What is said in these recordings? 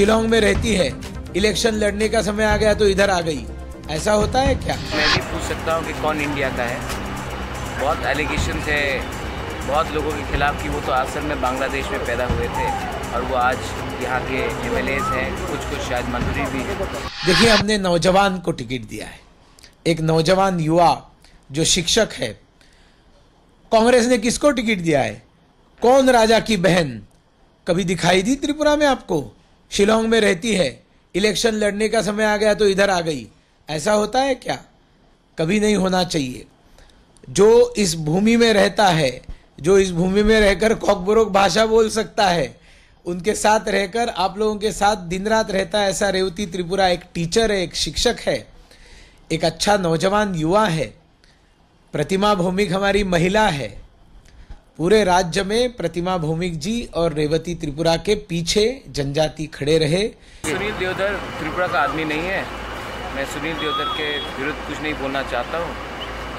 शिलोंग में रहती है। इलेक्शन लड़ने का समय आ गया तो इधर आ गई। ऐसा होता है क्या? मैं भी पूछ सकता हूँ कि कौन इंडिया का है। बहुत एलिगेशन है। बहुत लोगों के खिलाफ कि वो तो असल में बांग्लादेश में पैदा हुए थे और वो आज यहाँ के एम हैं। कुछ कुछ शायद मंत्री भी हैं। देखिए हमने नौजवान को टिकट दिया है। एक नौजवान युवा जो शिक्षक है। कांग्रेस ने किसको टिकट दिया है? कौन राजा की बहन? कभी दिखाई दी त्रिपुरा में आपको? शिलोंग में रहती है, इलेक्शन लड़ने का समय आ गया तो इधर आ गई। ऐसा होता है क्या? कभी नहीं होना चाहिए। जो इस भूमि में रहता है, जो इस भूमि में रहकर कॉकबरोक भाषा बोल सकता है, उनके साथ रहकर आप लोगों के साथ दिन रात रहता है ऐसा रेवती त्रिपुरा एक टीचर है, एक शिक्षक है, एक अच्छा नौजवान युवा है, प्रतिमा भौमिक हमारी महिला है। पूरे राज्य में प्रतिमा भौमिक जी और रेवती त्रिपुरा के पीछे जनजाति खड़े रहे। सुनील देवधर त्रिपुरा का आदमी नहीं है। मैं सुनील देवधर के विरुद्ध कुछ नहीं बोलना चाहता हूँ।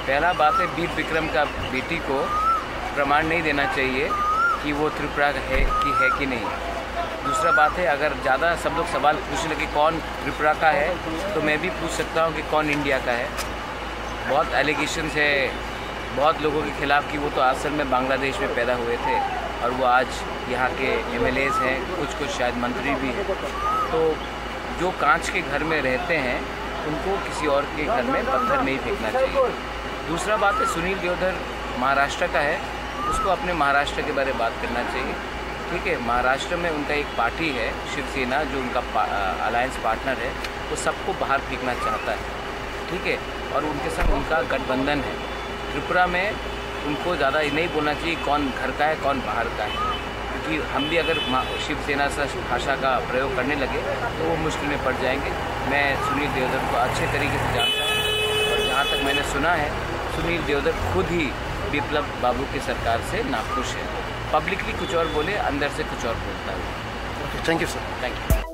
पहला बात है वीर विक्रम का बेटी को प्रमाण नहीं देना चाहिए कि वो त्रिपुरा है कि है कि नहीं। दूसरा बात है, अगर ज़्यादा सब लोग सवाल पूछने लगे कौन त्रिपुरा का है तो मैं भी पूछ सकता हूँ कि कौन इंडिया का है। बहुत एलिगेशन है बहुत लोगों के खिलाफ कि वो तो असल में बांग्लादेश में पैदा हुए थे और वो आज यहाँ के एम हैं कुछ कुछ शायद मंत्री भी हैं। तो जो कांच के घर में रहते हैं, उनको किसी और के घर में पत्थर नहीं फेंकना चाहिए। दूसरा बात है, सुनील देवधर महाराष्ट्र का है, उसको अपने महाराष्ट्र के बारे में बात करना चाहिए। ठीक है, महाराष्ट्र में उनका एक पार्टी है, शिवसेना, जो उनका अलायंस पार्टनर है, वो सबको बाहर फेंकना चाहता है। ठीक है, और उनके संग उनका गठबंधन है। त्रिपुरा में उनको ज़्यादा नहीं बोलना चाहिए कौन घर का है कौन बाहर का है। क्योंकि हम भी अगर शिवसेना से भाषा का प्रयोग करने लगे तो वो मुश्किल में पड़ जाएँगे। मैं सुनील देवधर को अच्छे तरीके से जानता हूँ और जहाँ तक मैंने सुना है सुनील देवधर खुद ही विप्लव बाबू की सरकार से नाखुश है। पब्लिकली कुछ और बोले अंदर से कुछ और बोलता है। Thank you sir thank you